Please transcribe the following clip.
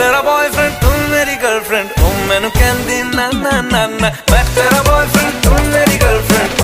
ਤੇਰਾ ਬॉयਫ੍ਰੈਂਡ ਤੂੰ ਮੇਰੀ ਗਰਲਫ੍ਰੈਂਡ ਉਹ ਮੈਨੂੰ ਕਹਿੰਦੀ ਨਾ ਨਾ ਨਾ ਨਾ